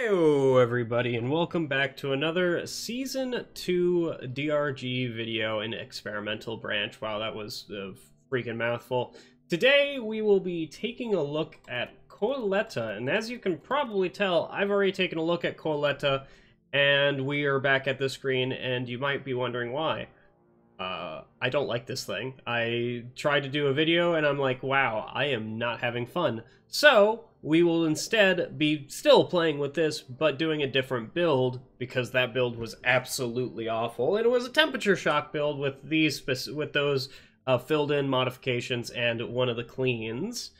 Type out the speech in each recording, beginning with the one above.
Hello everybody and welcome back to another Season 2 DRG video in Experimental Branch. Wow, that was a freaking mouthful. Today we will be taking a look at Coletta, and as you can probably tell, I've already taken a look at Coletta, and we are back at the screen, and you might be wondering why. Uh, I don't like this thing. I tried to do a video, and I'm like, wow, I am not having fun. So, we will instead be still playing with this, but doing a different build, because that build was absolutely awful. And it was a temperature shock build with these with those uh, filled in modifications and one of the cleans.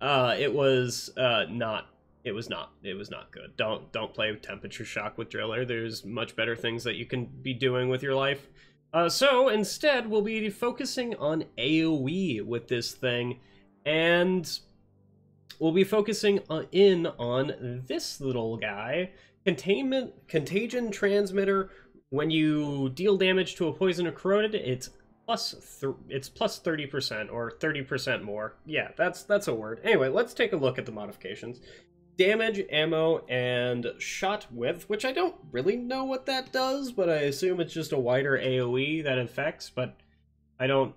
Uh, it was uh, not. It was not. It was not good. Don't don't play temperature shock with Driller. There's much better things that you can be doing with your life. Uh, so instead, we'll be focusing on AOE with this thing, and we'll be focusing uh, in on this little guy, containment contagion transmitter. When you deal damage to a poison or corroded, it's plus it's plus 30% or 30% more. Yeah, that's that's a word. Anyway, let's take a look at the modifications. Damage, ammo, and shot width, which I don't really know what that does, but I assume it's just a wider AoE that affects, but I don't...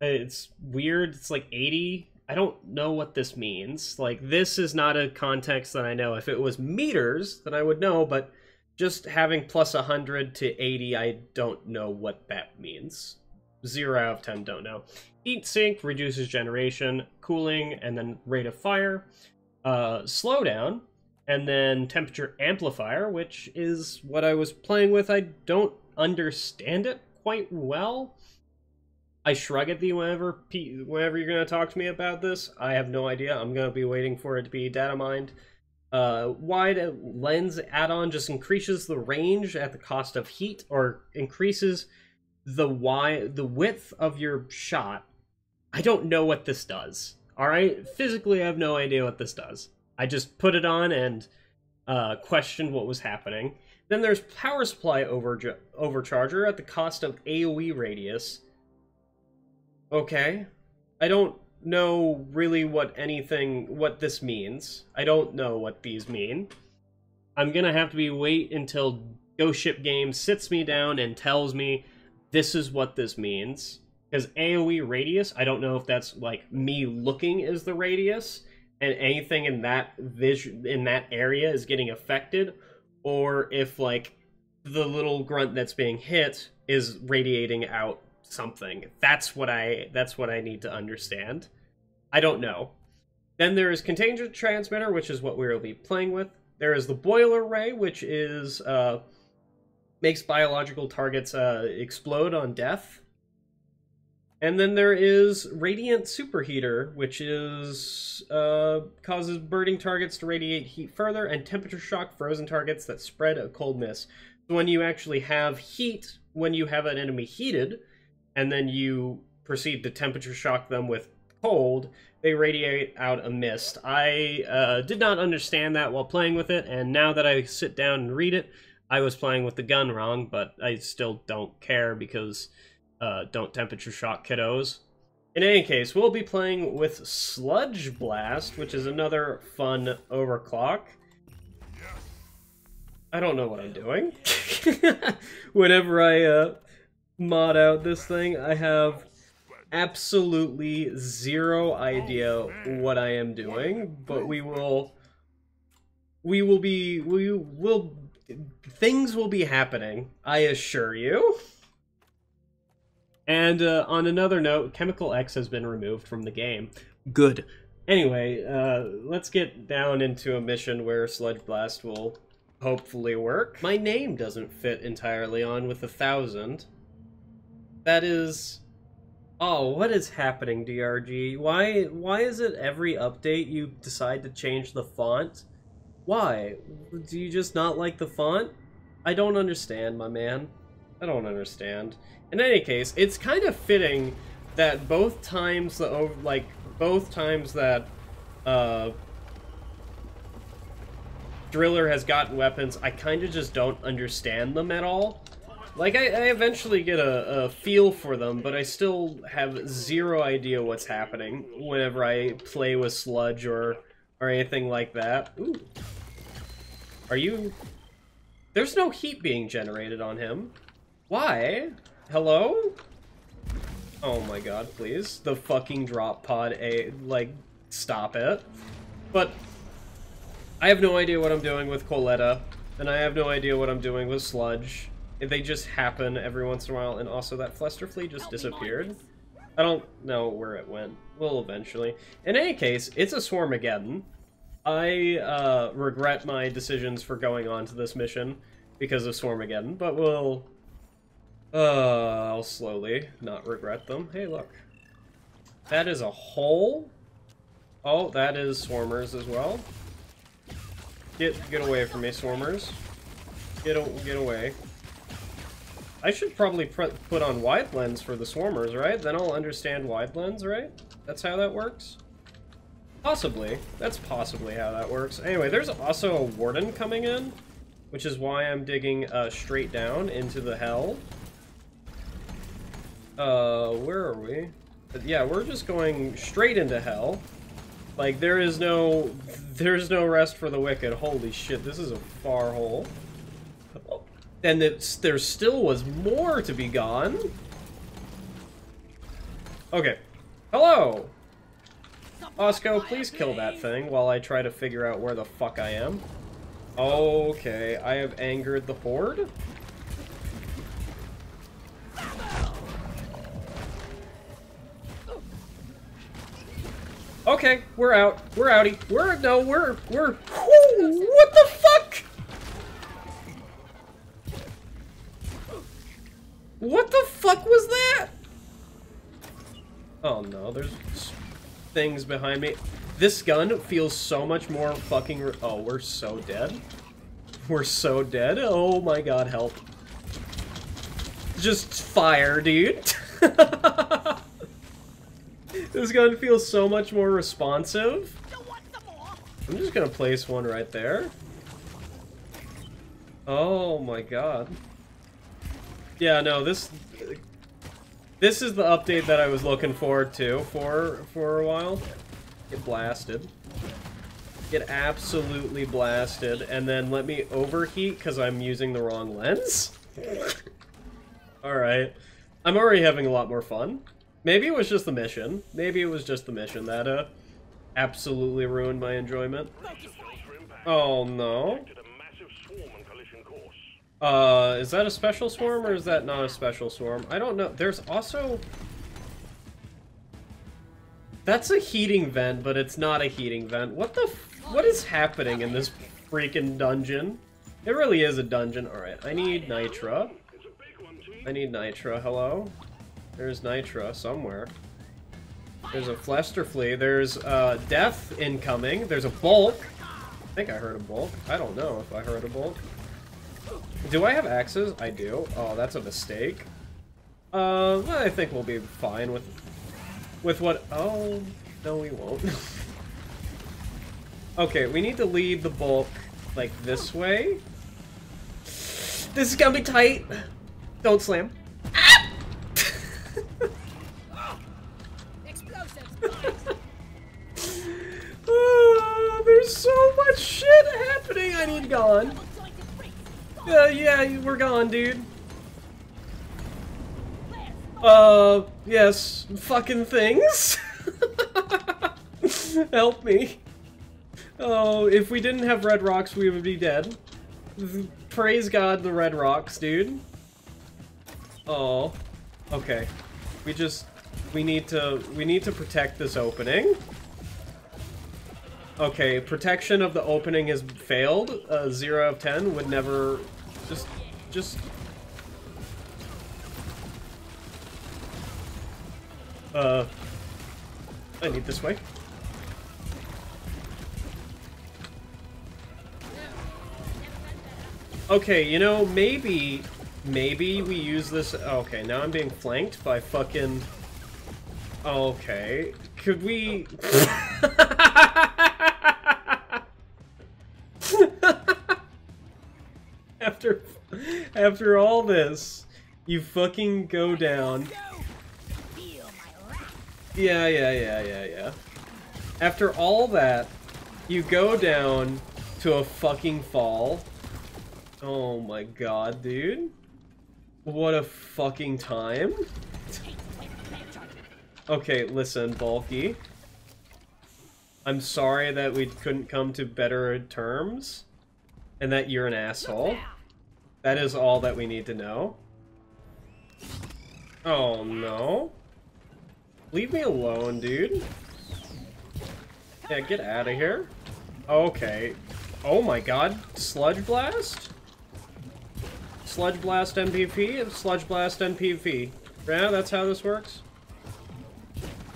It's weird, it's like 80 I don't know what this means. Like, this is not a context that I know. If it was meters, then I would know, but just having plus 100 to 80, I don't know what that means. 0 out of 10 don't know. Heat sink reduces generation, cooling, and then rate of fire. Uh, slowdown, and then temperature amplifier, which is what I was playing with. I don't understand it quite well. I shrug at thee whenever whenever you're going to talk to me about this. I have no idea. I'm going to be waiting for it to be data mined. Uh, wide lens add-on just increases the range at the cost of heat, or increases the wide the width of your shot. I don't know what this does. All right, physically, I have no idea what this does. I just put it on and uh, questioned what was happening. Then there's power supply over overcharger at the cost of AOE radius Okay. I don't know really what anything what this means. I don't know what these mean. I'm gonna have to be wait until Ghost Ship Games sits me down and tells me this is what this means. Because AoE radius, I don't know if that's like me looking as the radius and anything in that vision in that area is getting affected, or if like the little grunt that's being hit is radiating out something. That's what I that's what I need to understand. I don't know. Then there is contagion transmitter, which is what we will be playing with. There is the boiler ray, which is uh, makes biological targets uh, explode on death. And then there is radiant superheater, which is uh, causes burning targets to radiate heat further, and temperature shock frozen targets that spread a cold mist. So when you actually have heat, when you have an enemy heated, and then you proceed to temperature shock them with cold, they radiate out a mist. I uh, did not understand that while playing with it, and now that I sit down and read it, I was playing with the gun wrong, but I still don't care because uh, don't temperature shock kiddos. In any case, we'll be playing with Sludge Blast, which is another fun overclock. I don't know what I'm doing. Whenever I uh, mod out this thing, I have absolutely zero idea what I am doing, but we will we will be we will things will be happening, I assure you. And uh, on another note, Chemical X has been removed from the game. Good. Anyway, uh, let's get down into a mission where Sludge Blast will hopefully work. My name doesn't fit entirely on with a thousand. That is... Oh, what is happening, DRG? Why why is it every update you decide to change the font? Why? Do you just not like the font? I don't understand, my man. I don't understand. In any case, it's kind of fitting that both times the over, like both times that uh Driller has gotten weapons, I kind of just don't understand them at all. Like, I, I eventually get a, a, feel for them, but I still have zero idea what's happening whenever I play with Sludge or, or anything like that. Ooh. Are you... There's no heat being generated on him. Why? Hello? Oh my god, please. The fucking drop pod, a like, stop it. But, I have no idea what I'm doing with Coletta, and I have no idea what I'm doing with Sludge. They just happen every once in a while, and also that Flusterflea just disappeared. I don't know where it went. Well, eventually. In any case, it's a Swarmageddon. I uh, regret my decisions for going on to this mission because of Swarmageddon, but we'll... Uh, I'll slowly not regret them. Hey, look. That is a hole? Oh, that is Swarmers as well. Get get away from me, Swarmers. Get, get away. I should probably put on wide lens for the swarmers, right? Then I'll understand wide lens, right? That's how that works? Possibly. That's possibly how that works. Anyway, there's also a warden coming in, which is why I'm digging uh, straight down into the hell. Uh, where are we? Yeah, we're just going straight into hell. Like, there is no... There's no rest for the wicked. Holy shit, this is a far hole. And it's, there still was more to be gone. Okay. Hello! Bosco, please kill that thing while I try to figure out where the fuck I am. Okay, I have angered the horde. Okay, we're out. We're outie. We're, no, we're, we're, whoo, what the fuck? What the fuck was that? Oh no, there's things behind me. This gun feels so much more fucking... Oh, we're so dead. We're so dead. Oh my god, help. Just fire, dude. this gun feels so much more responsive. I'm just gonna place one right there. Oh my god. Yeah, no, this this is the update that I was looking forward to for for a while. Get blasted. Get absolutely blasted, and then let me overheat because I'm using the wrong lens? Alright. I'm already having a lot more fun. Maybe it was just the mission. Maybe it was just the mission that uh, absolutely ruined my enjoyment. Oh no. Uh, is that a special swarm or is that not a special swarm? I don't know. There's also... That's a heating vent, but it's not a heating vent. What the What is happening in this freaking dungeon? It really is a dungeon. Alright, I need Nitra. I need Nitra. Hello? There's Nitra somewhere. There's a Flusterflea. There's uh, Death incoming. There's a Bulk. I think I heard a Bulk. I don't know if I heard a Bulk. Do I have axes? I do. Oh, that's a mistake. Uh, I think we'll be fine with with what... Oh, no we won't. okay, we need to lead the bulk, like, this way. This is gonna be tight. Don't slam. uh, there's so much shit happening I need gone. Uh, yeah, we're gone, dude. Uh, yes, fucking things. Help me. Oh, if we didn't have red rocks, we would be dead. Praise God, the red rocks, dude. Oh, okay. We just, we need to, we need to protect this opening. Okay, protection of the opening has failed. Uh, 0 of 10 would never... Just... Just... Uh... I need this way. Okay, you know, maybe... Maybe we use this... Okay, now I'm being flanked by fucking... Okay. Could we... after after all this, you fucking go down. Yeah, yeah, yeah, yeah, yeah. After all that, you go down to a fucking fall. Oh my god, dude. What a fucking time. Okay, listen, Bulky. I'm sorry that we couldn't come to better terms, and that you're an asshole. That is all that we need to know. Oh no. Leave me alone, dude. Yeah, get out of here. Okay. Oh my god. Sludge Blast? Sludge Blast NPV? Sludge Blast NPV. Yeah, that's how this works?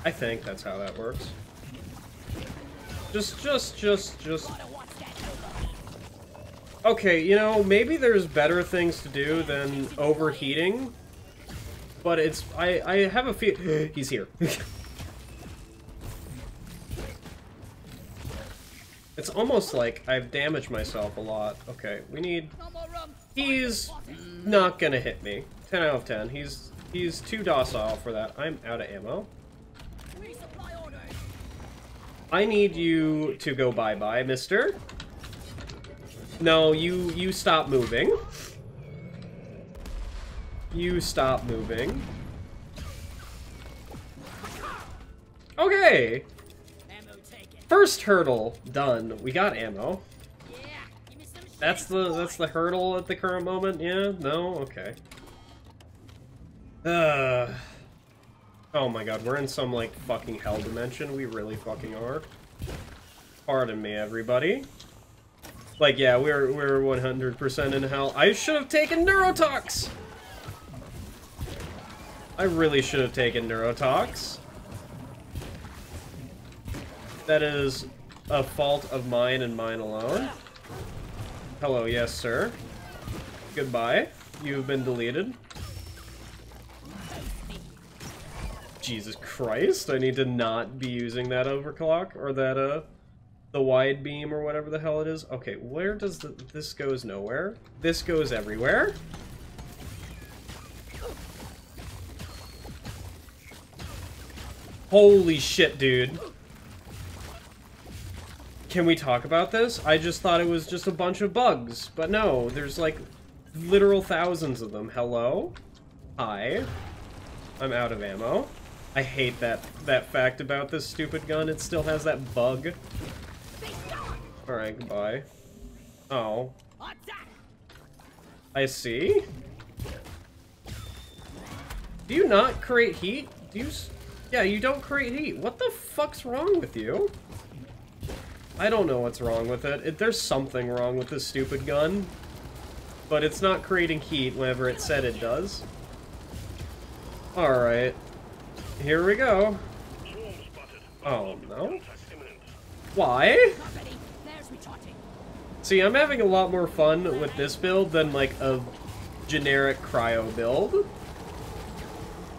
I think that's how that works. Just, just, just, just... Okay, you know, maybe there's better things to do than overheating. But it's... I, I have a feel... He's here. it's almost like I've damaged myself a lot. Okay, we need... He's not gonna hit me. 10 out of 10. He's he's too docile for that. I'm out of ammo. I need you to go bye-bye, mister. No, you, you stop moving. You stop moving. Okay! First hurdle done. We got ammo. That's the that's the hurdle at the current moment. Yeah. No. Okay. Uh. Oh my god, we're in some, like, fucking hell dimension. We really fucking are. Pardon me, everybody. Like, yeah, we're we're 100% in hell. I should have taken Neurotox! I really should have taken Neurotox. That is a fault of mine and mine alone. Hello, yes, sir. Goodbye. You've been deleted. Jesus Christ, I need to not be using that overclock, or that, uh, the wide beam, or whatever the hell it is. Okay, where does the, this goes nowhere? This goes everywhere? Holy shit, dude. Can we talk about this? I just thought it was just a bunch of bugs, but no, there's like literal thousands of them. Hello? Hi. I'm out of ammo. I hate that that fact about this stupid gun. It still has that bug. Alright, goodbye. Oh. I see. Do you not create heat? Do you... Yeah, you don't create heat. What the fuck's wrong with you? I don't know what's wrong with it. it. There's something wrong with this stupid gun. But it's not creating heat whenever it said it does. Alright. Here we go. Oh, no? Why? See, I'm having a lot more fun with this build than, like, a generic cryo build.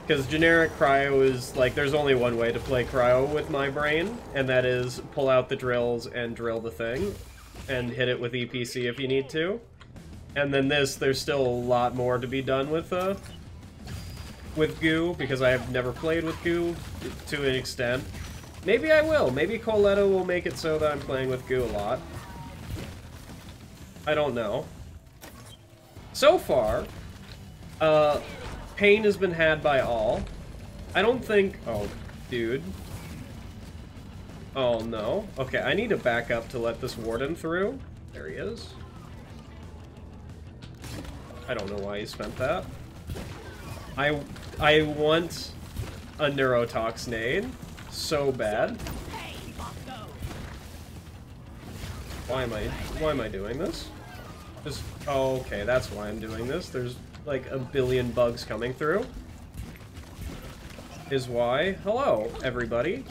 Because generic cryo is, like, there's only one way to play cryo with my brain, and that is pull out the drills and drill the thing, and hit it with EPC if you need to. And then this, there's still a lot more to be done with, uh, with goo, because I have never played with goo to an extent. Maybe I will. Maybe Coletto will make it so that I'm playing with goo a lot. I don't know. So far, uh, pain has been had by all. I don't think... Oh, dude. Oh, no. Okay, I need to back up to let this warden through. There he is. I don't know why he spent that. I I want a neurotox nade so bad. Why am I why am I doing this? Just oh okay, that's why I'm doing this. There's like a billion bugs coming through. Is why. Hello, everybody.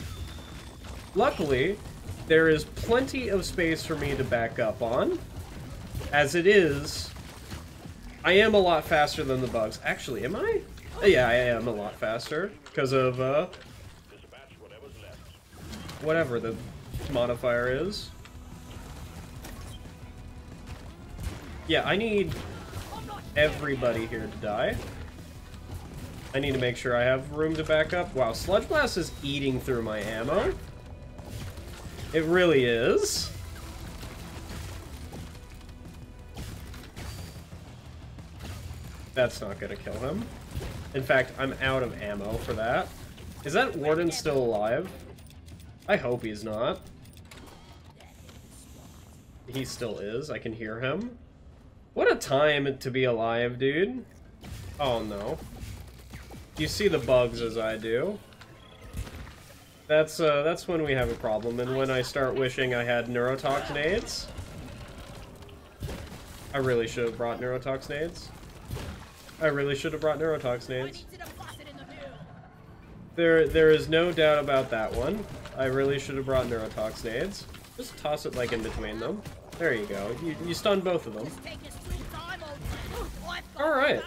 Luckily, there is plenty of space for me to back up on. As it is, I am a lot faster than the bugs. Actually, am I? Yeah, I am a lot faster because of uh, whatever the modifier is. Yeah, I need everybody here to die. I need to make sure I have room to back up. Wow, Sludge Blast is eating through my ammo. It really is. That's not gonna kill him. In fact, I'm out of ammo for that. Is that Warden still alive? I hope he's not. He still is. I can hear him. What a time to be alive, dude. Oh, no. You see the bugs as I do. That's, uh, that's when we have a problem, and when I start wishing I had neurotoxinades. I really should have brought neurotoxinades. I really should have brought neurotoxinades. There, there is no doubt about that one. I really should have brought neurotoxinades. Just toss it like in between them. There you go. You, you stunned both of them. Alright.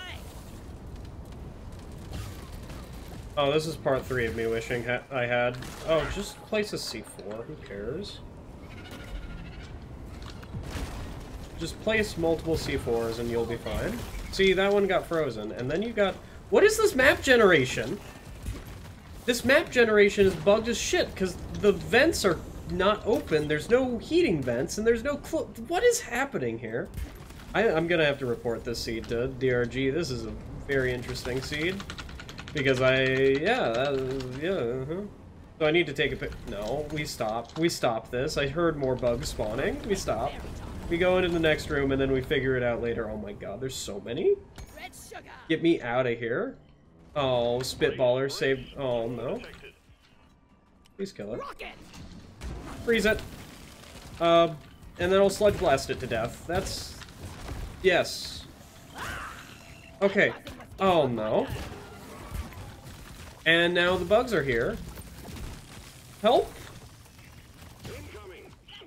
Oh, this is part three of me wishing ha I had. Oh, just place a C4. Who cares? Just place multiple C4s and you'll be fine. See, that one got frozen. And then you got... What is this map generation? This map generation is bugged as shit, because the vents are not open, there's no heating vents, and there's no What is happening here? I, am gonna have to report this seed to DRG. This is a very interesting seed. Because I, yeah, uh, yeah, uh -huh. So I need to take a pic. No, we stop. We stop this. I heard more bugs spawning. We stop. We go into the next room and then we figure it out later. Oh my god, there's so many. Get me out of here. Oh, Spitballer saved. Oh no. Please kill it. Freeze it. Uh, and then I'll Sludge Blast it to death. That's... Yes. Okay. Oh no. And now the bugs are here. Help?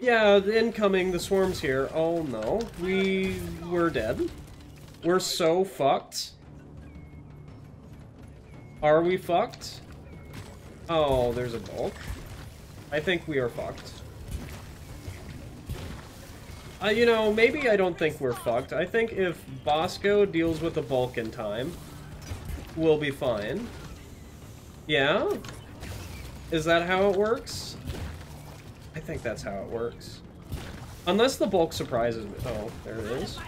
Yeah, the incoming, the swarm's here. Oh no. We... we're dead. We're so fucked. Are we fucked? Oh, there's a bulk. I think we are fucked. Uh, you know, maybe I don't think we're fucked. I think if Bosco deals with the bulk in time, we'll be fine. Yeah? Is that how it works? I think that's how it works. Unless the bulk surprises me. Oh, there it is.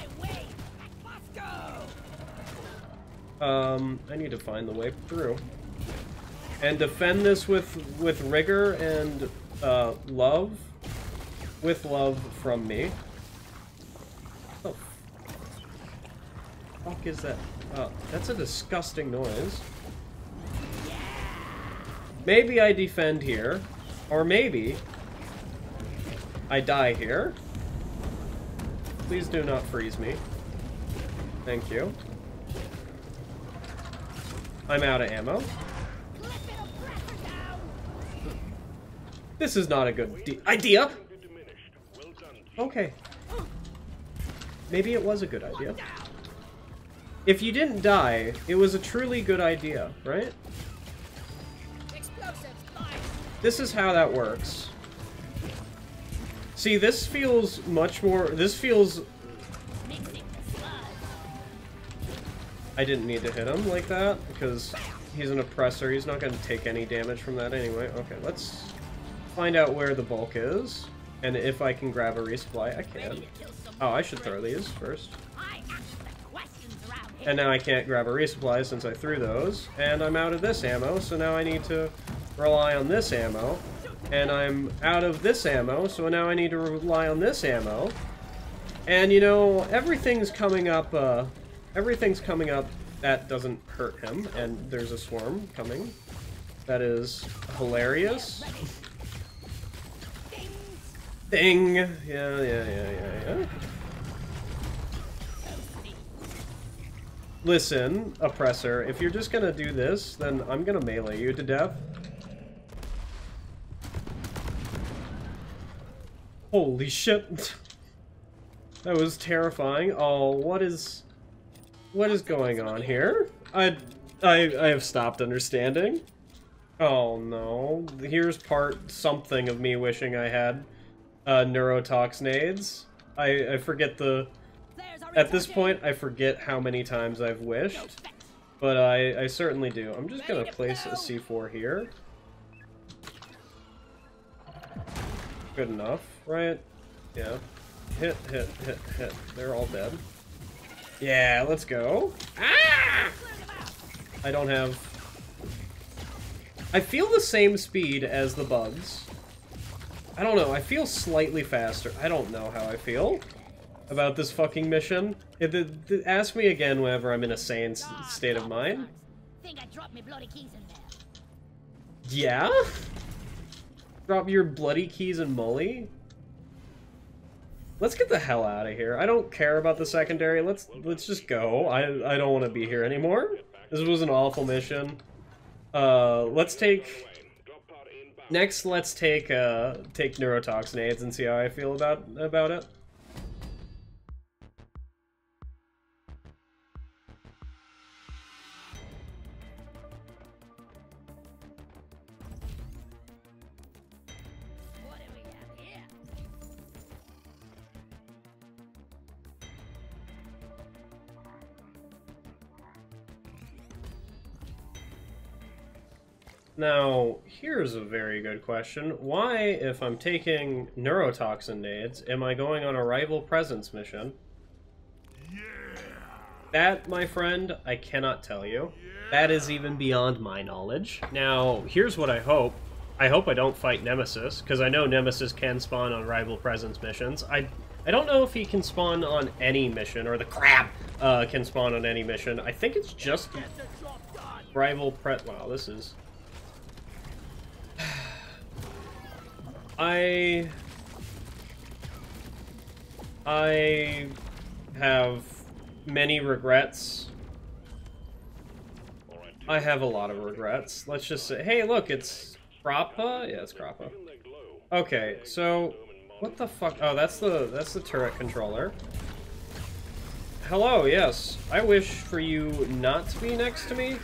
Um, I need to find the way through. And defend this with, with rigor and, uh, love. With love from me. Oh. fuck is that? Uh, that's a disgusting noise. Maybe I defend here. Or maybe I die here. Please do not freeze me. Thank you. I'm out of ammo. This is not a good idea. Okay. Maybe it was a good idea. If you didn't die, it was a truly good idea, right? This is how that works. See, this feels much more... This feels... I didn't need to hit him like that, because he's an oppressor. He's not going to take any damage from that anyway. Okay, let's find out where the bulk is, and if I can grab a resupply. I can. Oh, I should throw these first. And now I can't grab a resupply since I threw those, and I'm out of this ammo, so now I need to rely on this ammo, and I'm out of this ammo, so now I need to rely on this ammo. And, you know, everything's coming up, uh, everything's coming up that doesn't hurt him, and there's a swarm coming. That is hilarious. Ding! Yeah, yeah, yeah, yeah, yeah. Listen, Oppressor, if you're just gonna do this, then I'm gonna melee you to death. Holy shit. that was terrifying. Oh, what is... What is going on here? I, I, I have stopped understanding. Oh no. Here's part something of me wishing I had uh, neurotoxinades. I, I forget the... At this point, I forget how many times I've wished. But I, I certainly do. I'm just gonna place a C4 here. Good enough, right? Yeah. Hit, hit, hit, hit. They're all dead. Yeah, let's go. Ah! I don't have... I feel the same speed as the bugs. I don't know, I feel slightly faster. I don't know how I feel about this fucking mission. It, it, it, ask me again whenever I'm in a sane state of mind. Think I dropped my bloody keys in there. Yeah? Drop your bloody keys and Molly? Let's get the hell out of here. I don't care about the secondary. Let's let's just go. I I don't want to be here anymore. This was an awful mission. Uh, let's take next. Let's take uh take neurotoxin aids and see how I feel about about it. Now, here's a very good question. Why, if I'm taking neurotoxin nades, am I going on a rival presence mission? Yeah. That, my friend, I cannot tell you. Yeah. That is even beyond my knowledge. Now, here's what I hope. I hope I don't fight Nemesis, because I know Nemesis can spawn on rival presence missions. I I don't know if he can spawn on any mission, or the crab uh, can spawn on any mission. I think it's just rival pre- wow, this is I... I have many regrets. I have a lot of regrets. Let's just say, hey, look, it's Krappa? Yeah, it's Krappa. Okay, so what the fuck? Oh, that's the that's the turret controller. Hello, yes. I wish for you not to be next to me.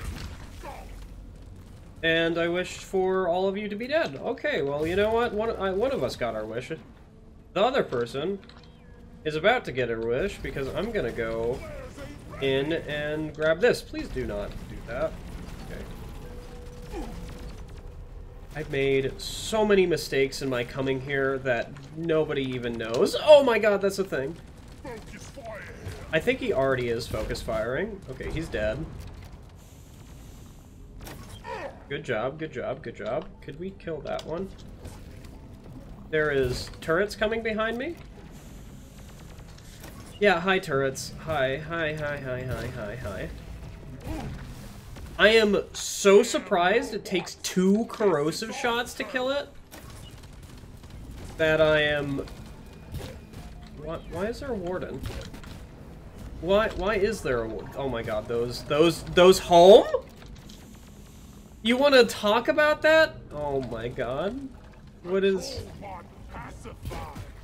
And I wish for all of you to be dead. Okay, well, you know what? One, I, one of us got our wish. The other person is about to get her wish because I'm gonna go in and grab this. Please do not do that. Okay. I've made so many mistakes in my coming here that nobody even knows. Oh my god, that's a thing. I think he already is focus firing. Okay, he's dead. Good job, good job, good job. Could we kill that one? There is turrets coming behind me? Yeah, hi turrets. Hi, hi, hi, hi, hi, hi, hi. I am so surprised it takes two corrosive shots to kill it. That I am... What? Why is there a warden? Why, why is there a warden? Oh my god, those, those, those home? You want to talk about that? Oh my god. What is...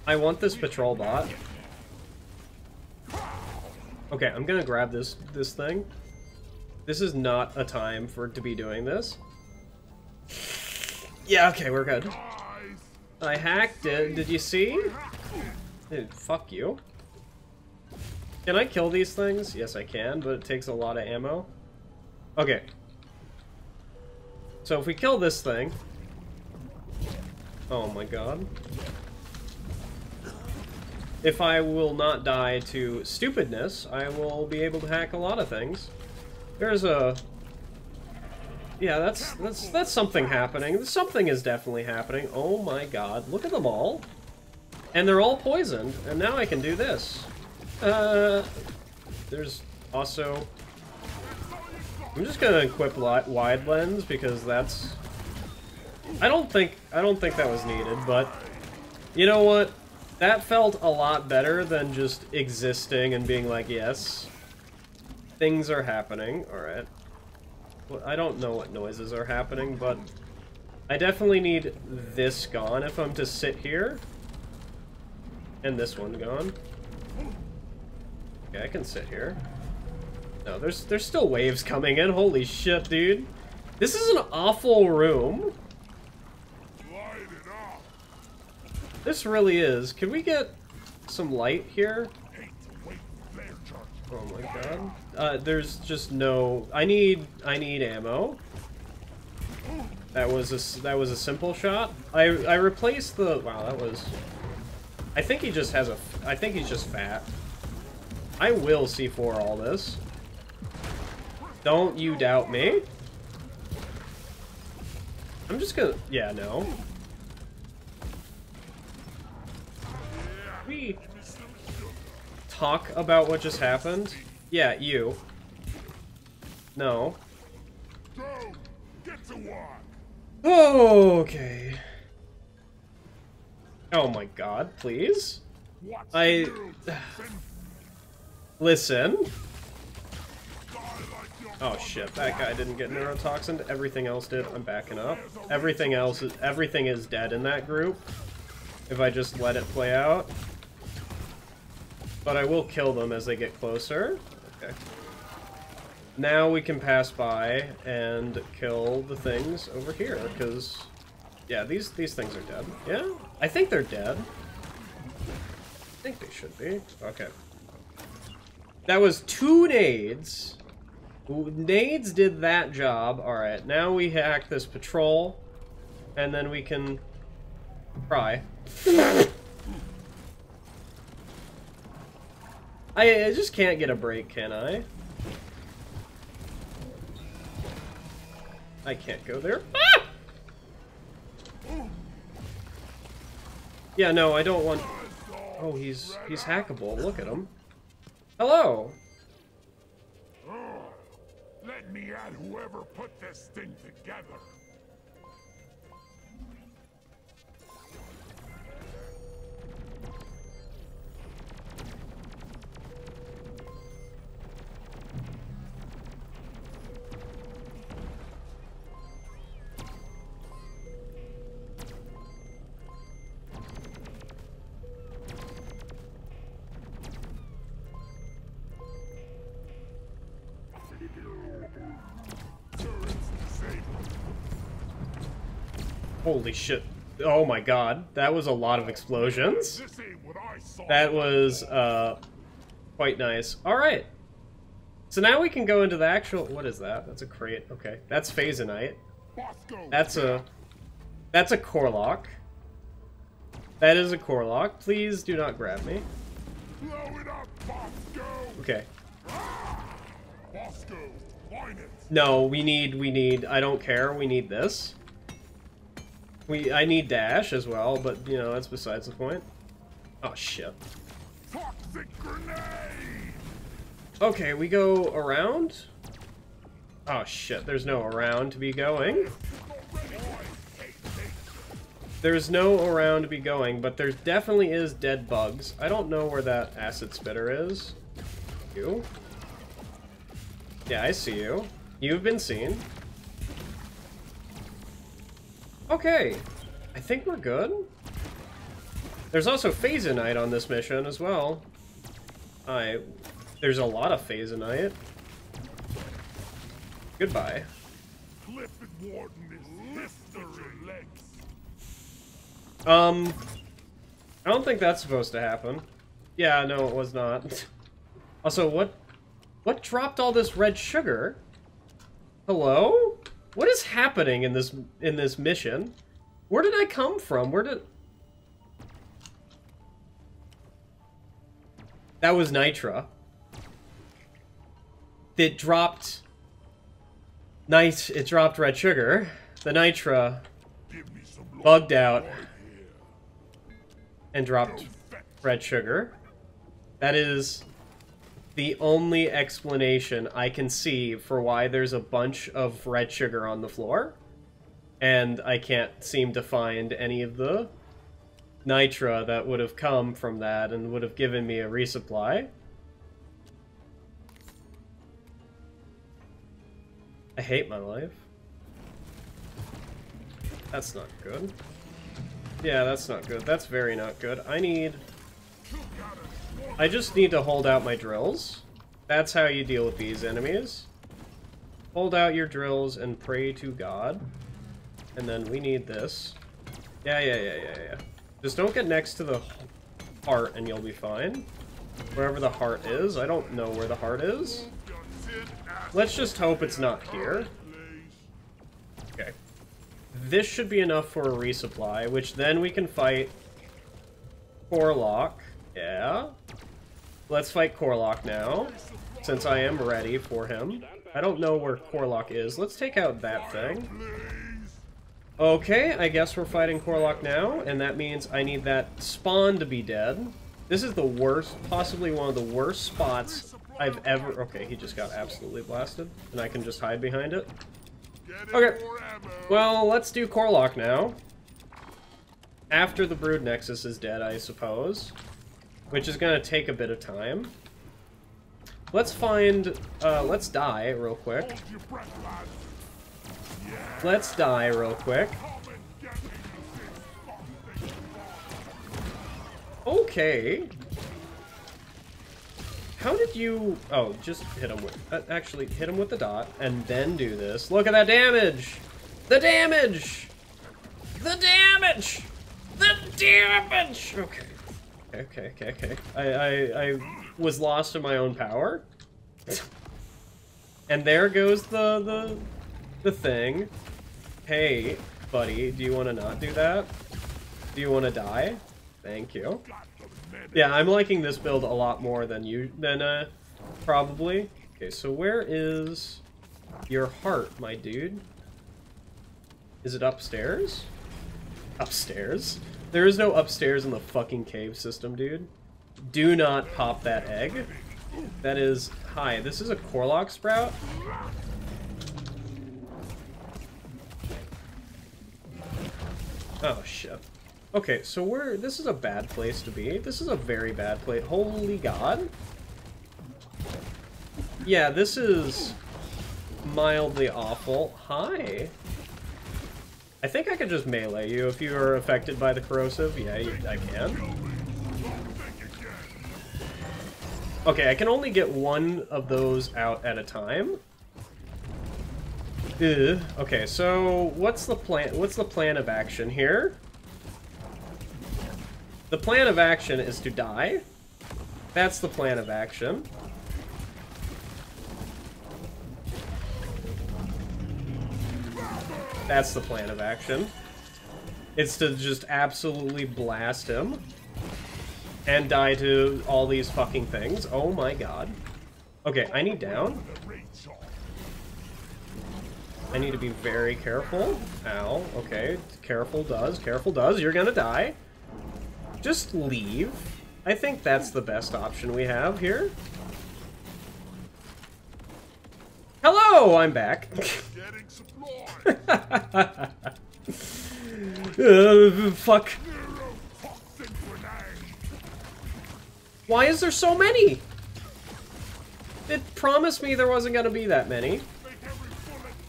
I want this patrol bot. Okay, I'm gonna grab this this thing. This is not a time for to be doing this. Yeah, okay, we're good. I hacked it. Did you see? Dude, fuck you. Can I kill these things? Yes, I can, but it takes a lot of ammo. Okay, so if we kill this thing... Oh my god. If I will not die to stupidness, I will be able to hack a lot of things. There's a... Yeah, that's that's that's something happening. Something is definitely happening. Oh my god, look at them all. And they're all poisoned, and now I can do this. Uh, there's also I'm just gonna equip wide lens because that's. I don't think I don't think that was needed, but you know what? That felt a lot better than just existing and being like, yes, things are happening. All right. Well, I don't know what noises are happening, but I definitely need this gone if I'm to sit here. And this one gone. Okay, I can sit here. No, there's there's still waves coming in. Holy shit, dude. This is an awful room. This really is. Can we get some light here? Oh my god. Uh, there's just no... I need... I need ammo. That was a, that was a simple shot. I, I replaced the... Wow, that was... I think he just has a... I think he's just fat. I will C4 all this. Don't you doubt me. I'm just gonna... Yeah, no. We talk about what just happened? Yeah, you. No. Oh, okay. Oh my god, please? I... Listen. Oh shit, that guy didn't get neurotoxin. Everything else did. I'm backing up. Everything else is everything is dead in that group. If I just let it play out. But I will kill them as they get closer. Okay. Now we can pass by and kill the things over here, because yeah, these these things are dead. Yeah? I think they're dead. I think they should be. Okay. That was two nades. Nades did that job. Alright, now we hack this patrol. And then we can... Cry. I, I just can't get a break, can I? I can't go there. Ah! Yeah, no, I don't want... Oh, he's he's hackable. Look at him. Hello. Let me at whoever put this thing together. Holy shit. Oh my god. That was a lot of explosions. That was, uh, quite nice. Alright. So now we can go into the actual... What is that? That's a crate. Okay. That's Phazonite. That's a... That's a Korlok. That is a Korlok. Please do not grab me. Okay. No, we need, we need, I don't care, we need this. We I need dash as well, but you know that's besides the point. Oh shit. Toxic grenade. Okay, we go around. Oh shit, there's no around to be going. There's no around to be going, but there definitely is dead bugs. I don't know where that acid spitter is. You? Yeah, I see you. You've been seen. Okay. I think we're good. There's also Phazonite on this mission as well. I... There's a lot of Phazonite. Goodbye. Um... I don't think that's supposed to happen. Yeah, no, it was not. also, what... What dropped all this red sugar? Hello? What is happening in this in this mission? Where did I come from? Where did... That was Nitra. It dropped... Nice, it dropped red sugar. The Nitra bugged out and dropped red sugar. That is the only explanation I can see for why there's a bunch of red sugar on the floor. And I can't seem to find any of the nitra that would have come from that and would have given me a resupply. I hate my life. That's not good. Yeah, that's not good. That's very not good. I need I just need to hold out my drills. That's how you deal with these enemies. Hold out your drills and pray to God. And then we need this. Yeah, yeah, yeah, yeah, yeah. Just don't get next to the heart and you'll be fine. Wherever the heart is. I don't know where the heart is. Let's just hope it's not here. Okay. This should be enough for a resupply, which then we can fight Korlok. Yeah. Let's fight Korlok now, since I am ready for him. I don't know where Korlok is. Let's take out that thing. Okay, I guess we're fighting Korlok now, and that means I need that spawn to be dead. This is the worst, possibly one of the worst spots I've ever... Okay, he just got absolutely blasted, and I can just hide behind it. Okay, well, let's do Korlok now. After the Brood Nexus is dead, I suppose. Which is to take a bit of time. Let's find... Uh, let's die real quick. Let's die real quick. Okay. How did you... Oh, just hit him with... Uh, actually, hit him with the dot, and then do this. Look at that damage! The damage! The damage! The damage! Okay. Okay, okay, okay. I, I, I was lost in my own power. and there goes the, the, the thing. Hey, buddy, do you want to not do that? Do you want to die? Thank you. Yeah, I'm liking this build a lot more than you, than, uh, probably. Okay, so where is your heart, my dude? Is it upstairs? Upstairs? There is no upstairs in the fucking cave system, dude. Do not pop that egg. That is... Hi, this is a Korlok sprout? Oh, shit. Okay, so we're... This is a bad place to be. This is a very bad place. Holy god. Yeah, this is mildly awful. Hi. I think I could just melee you if you are affected by the corrosive. Yeah, you, I can. Okay, I can only get one of those out at a time. Ugh. Okay, so what's the plan? What's the plan of action here? The plan of action is to die. That's the plan of action. That's the plan of action. It's to just absolutely blast him. And die to all these fucking things. Oh my god. Okay, I need down. I need to be very careful. Ow, okay. Careful does, careful does. You're gonna die. Just leave. I think that's the best option we have here. Hello, I'm back. uh, fuck. Why is there so many? It promised me there wasn't gonna be that many.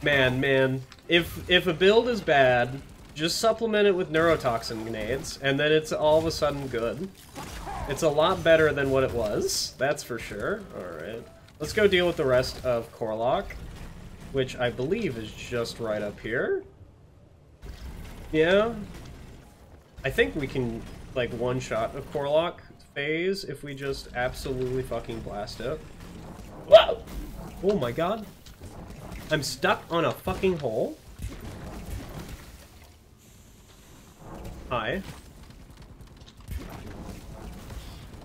Man, man. If if a build is bad, just supplement it with neurotoxin grenades, and then it's all of a sudden good. It's a lot better than what it was, that's for sure. Alright. Let's go deal with the rest of Korlok which I believe is just right up here. Yeah. I think we can, like, one-shot a Korlok phase if we just absolutely fucking blast it. Whoa! Oh my god. I'm stuck on a fucking hole. Hi.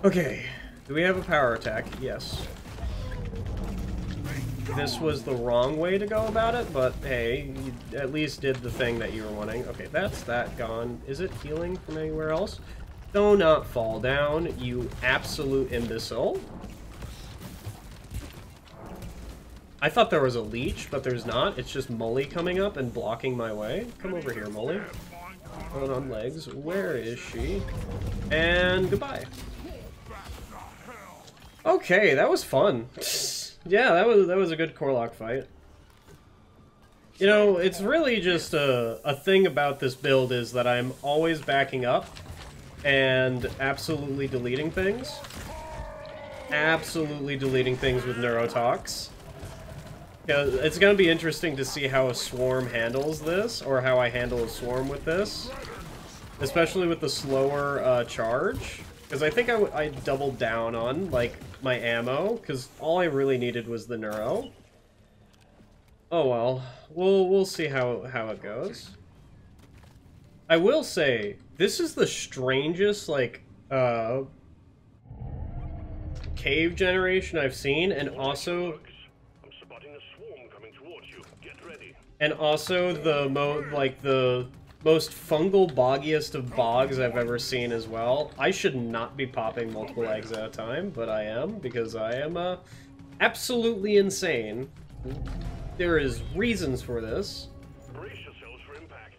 Okay. Do we have a power attack? Yes this was the wrong way to go about it, but hey, you at least did the thing that you were wanting. Okay, that's that gone. Is it healing from anywhere else? Do not fall down, you absolute imbecile. I thought there was a leech, but there's not. It's just Molly coming up and blocking my way. Come over here, Molly. Hold on legs. Where is she? And goodbye. Okay, that was fun. Yeah, that was that was a good Korlok fight. You know, it's really just a, a thing about this build is that I'm always backing up and absolutely deleting things. Absolutely deleting things with Neurotox. Yeah, it's going to be interesting to see how a swarm handles this, or how I handle a swarm with this. Especially with the slower uh, charge. Because I think I, I doubled down on, like, my ammo, because all I really needed was the neuro. Oh well, we'll we'll see how how it goes. I will say this is the strangest like uh cave generation I've seen, and also I'm spotting a swarm coming towards you. Get ready. and also the mo like the most fungal boggiest of bogs I've ever seen as well. I should not be popping multiple eggs at a time, but I am because I am uh, absolutely insane. There is reasons for this. Brace yourselves for impact.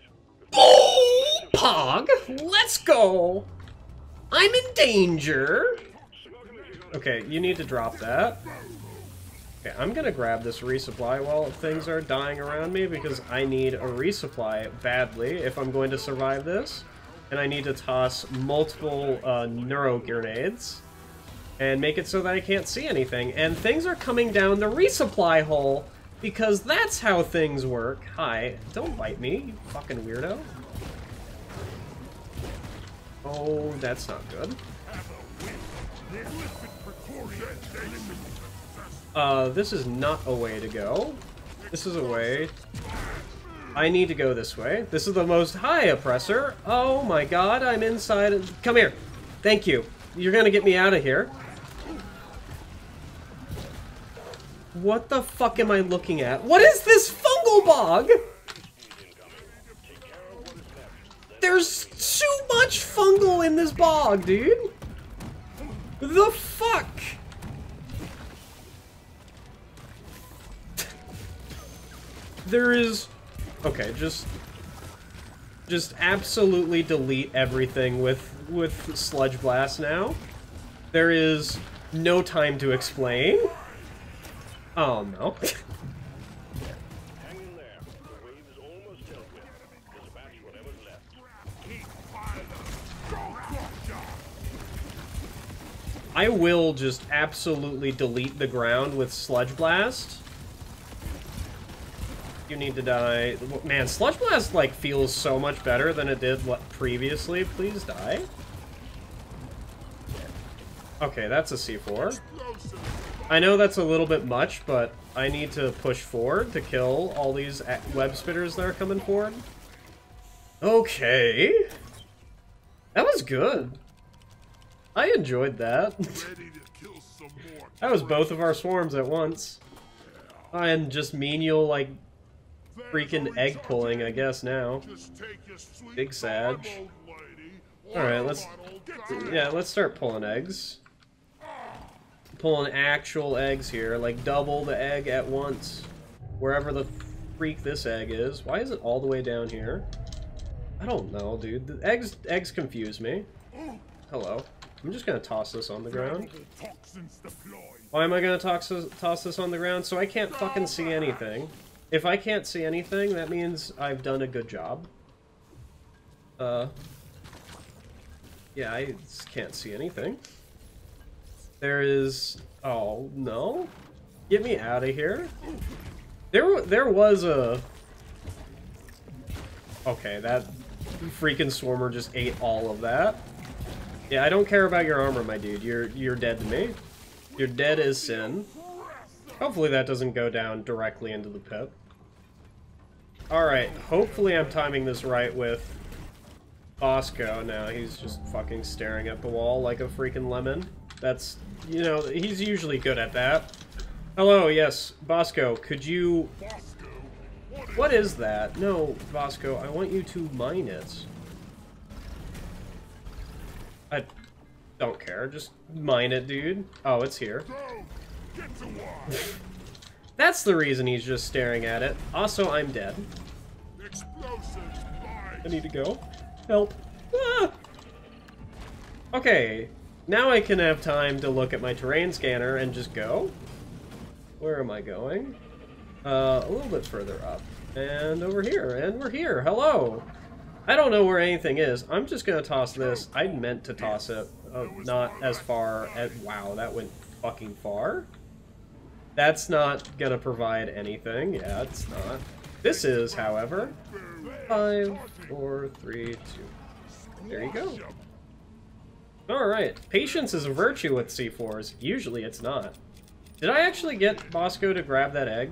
Oh, Pog, let's go. I'm in danger. Okay, you need to drop that. Okay, I'm gonna grab this resupply while things are dying around me because I need a resupply badly if I'm going to survive this. And I need to toss multiple uh, neuro grenades and make it so that I can't see anything. And things are coming down the resupply hole because that's how things work. Hi, don't bite me, you fucking weirdo. Oh, that's not good. Uh, this is not a way to go. This is a way. I need to go this way. This is the most high oppressor. Oh my god, I'm inside. Come here. Thank you. You're gonna get me out of here. What the fuck am I looking at? What is this fungal bog? There's too much fungal in this bog, dude. The fuck? There is... Okay, just... Just absolutely delete everything with, with Sludge Blast now. There is no time to explain. Oh, no. I will just absolutely delete the ground with Sludge Blast. You need to die. Man, Sludge Blast, like, feels so much better than it did previously. Please die. Okay, that's a C4. I know that's a little bit much, but I need to push forward to kill all these web spitters that are coming forward. Okay. That was good. I enjoyed that. That was both of our swarms at once. And just menial, like, freaking egg pulling, I guess, now. Big Sag. Alright, let's... Yeah, let's start pulling eggs. Pulling actual eggs here, like double the egg at once. Wherever the freak this egg is. Why is it all the way down here? I don't know, dude. The eggs, eggs confuse me. Hello. I'm just gonna toss this on the ground. Why am I gonna toss this, toss this on the ground? So I can't fucking see anything. If I can't see anything, that means I've done a good job. Uh... Yeah, I can't see anything. There is... Oh, no? Get me out of here. There, there was a... Okay, that freaking swarmer just ate all of that. Yeah, I don't care about your armor, my dude. You're you're dead to me. You're dead as sin. Hopefully that doesn't go down directly into the pit. Alright, hopefully I'm timing this right with Bosco now. He's just fucking staring at the wall like a freaking lemon. That's, you know, he's usually good at that. Hello, yes, Bosco, could you... What is that? No, Bosco, I want you to mine it. I don't care, just mine it, dude. Oh, it's here. Go. Get to work. That's the reason he's just staring at it. Also, I'm dead. I need to go. Help. Ah! Okay, now I can have time to look at my terrain scanner and just go. Where am I going? Uh, a little bit further up. And over here. And we're here. Hello! I don't know where anything is. I'm just gonna toss this. I meant to toss it. Uh, not as far as... Wow, that went fucking far. That's not gonna provide anything. Yeah, it's not. This is, however. Five, four, three, two. There you go. Alright. Patience is a virtue with C4s. Usually it's not. Did I actually get Bosco to grab that egg?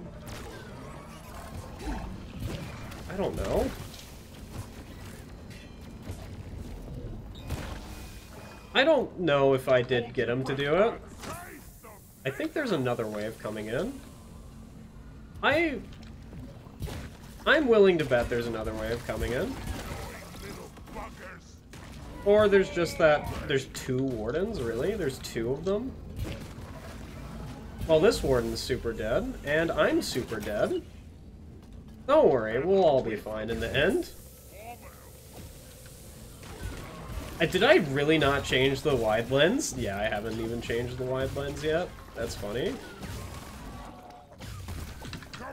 I don't know. I don't know if I did get him to do it. I think there's another wave coming in. I... I'm willing to bet there's another wave coming in. Or there's just that... There's two wardens, really? There's two of them? Well, this warden's super dead, and I'm super dead. Don't worry, we'll all be fine in the end. Uh, did I really not change the wide lens? Yeah, I haven't even changed the wide lens yet. That's funny.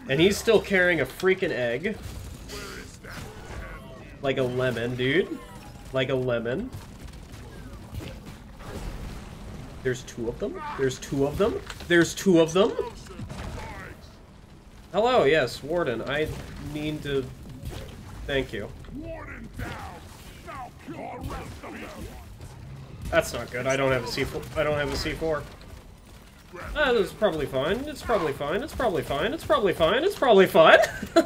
And he's still carrying a freaking egg. Like a lemon, dude. Like a lemon. There's two of them? There's two of them? There's two of them? Hello, yes, Warden. I need to... Thank you. That's not good. I don't have a C4. I don't have a C4. Ah, that's probably fine. It's probably fine. It's probably fine. It's probably fine. It's probably fine.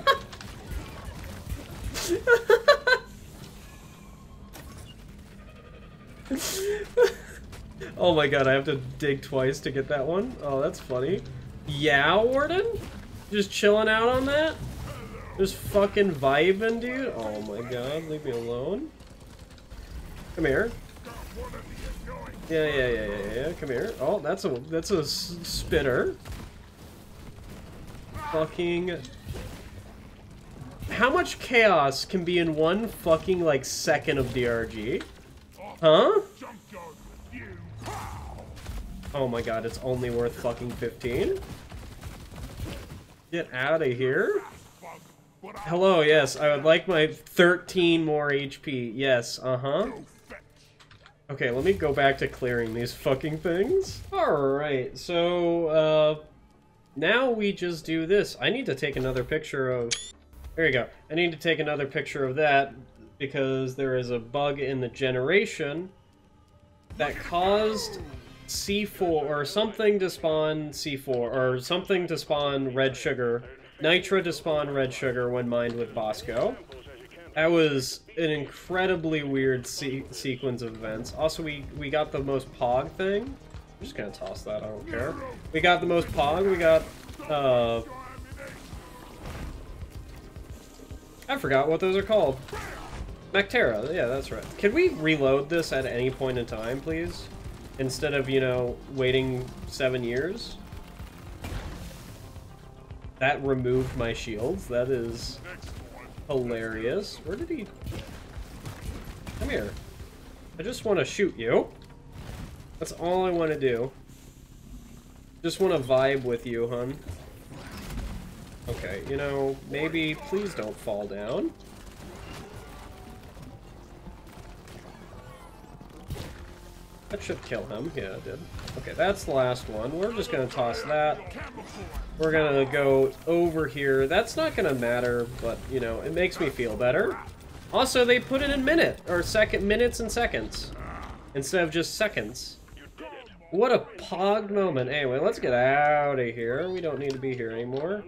oh my god, I have to dig twice to get that one? Oh, that's funny. Yeah, Warden? Just chilling out on that? Just fucking vibing, dude? Oh my god, leave me alone. Come here. Yeah, yeah, yeah, yeah, yeah. Come here. Oh, that's a that's a s- spitter. Fucking. How much chaos can be in one fucking like second of DRG? Huh? Oh my god, it's only worth fucking 15? Get out of here. Hello, yes, I would like my 13 more HP. Yes, uh-huh. Okay, let me go back to clearing these fucking things. Alright, so, uh... Now we just do this. I need to take another picture of... There you go. I need to take another picture of that because there is a bug in the generation that caused C4 or something to spawn C4 or something to spawn red sugar, Nitra to spawn red sugar when mined with Bosco. That was an incredibly weird se sequence of events. Also, we we got the most pog thing. I'm just gonna toss that. I don't care. We got the most pog. We got uh. I forgot what those are called. Mactera. Yeah, that's right. Can we reload this at any point in time, please? Instead of you know waiting seven years. That removed my shields. That is hilarious. Where did he... Come here. I just want to shoot you. That's all I want to do. Just want to vibe with you, hun. Okay, you know, maybe please don't fall down. That should kill him. Yeah, it did. Okay, that's the last one. We're just going to toss that. We're gonna go over here. That's not gonna matter, but you know, it makes me feel better. Also, they put it in minute or second minutes and seconds instead of just seconds. What a pog moment. Anyway, let's get out of here. We don't need to be here anymore.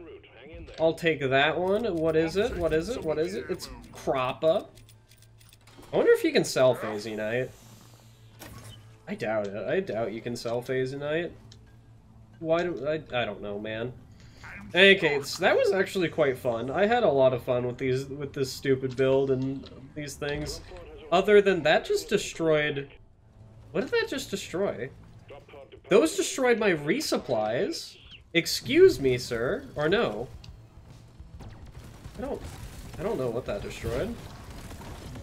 I'll take that one. What is it? What is it? What is it? It's Croppa. I wonder if you can sell Phazyonite. I doubt it. I doubt you can sell Phase. Why do I? I don't know, man. Okay, that was actually quite fun. I had a lot of fun with these with this stupid build and these things. Other than that, just destroyed. What did that just destroy? Those destroyed my resupplies. Excuse me, sir, or no? I don't. I don't know what that destroyed.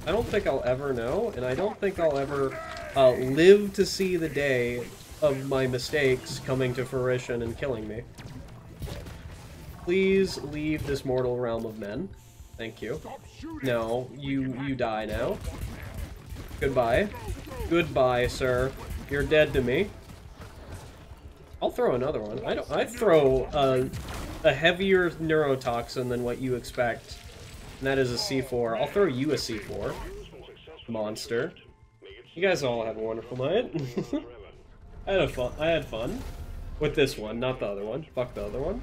I don't think I'll ever know, and I don't think I'll ever uh, live to see the day of my mistakes coming to fruition and killing me. Please leave this mortal realm of men. Thank you. No, you you die now. Goodbye. Goodbye, sir. You're dead to me. I'll throw another one. I don't. I throw a, a heavier neurotoxin than what you expect, and that is a C4. I'll throw you a C4. Monster. You guys all had a wonderful night. I had a fun. I had fun with this one, not the other one. Fuck the other one.